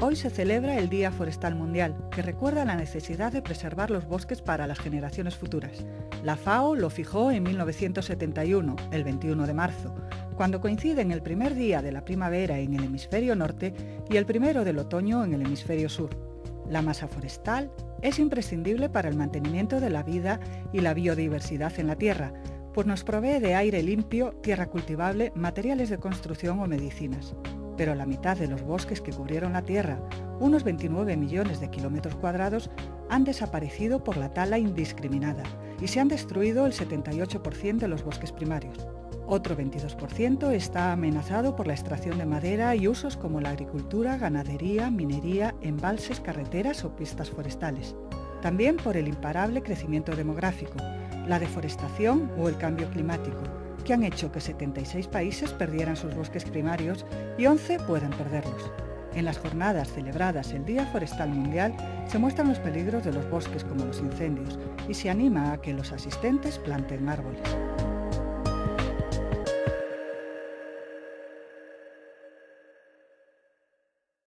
Hoy se celebra el Día Forestal Mundial, que recuerda la necesidad de preservar los bosques para las generaciones futuras. La FAO lo fijó en 1971, el 21 de marzo, cuando coinciden el primer día de la primavera en el hemisferio norte y el primero del otoño en el hemisferio sur. La masa forestal es imprescindible para el mantenimiento de la vida y la biodiversidad en la Tierra, pues nos provee de aire limpio, tierra cultivable, materiales de construcción o medicinas pero la mitad de los bosques que cubrieron la Tierra, unos 29 millones de kilómetros cuadrados, han desaparecido por la tala indiscriminada y se han destruido el 78% de los bosques primarios. Otro 22% está amenazado por la extracción de madera y usos como la agricultura, ganadería, minería, embalses, carreteras o pistas forestales. También por el imparable crecimiento demográfico, la deforestación o el cambio climático, que han hecho que 76 países perdieran sus bosques primarios y 11 puedan perderlos. En las jornadas celebradas el Día Forestal Mundial se muestran los peligros de los bosques como los incendios y se anima a que los asistentes planten árboles.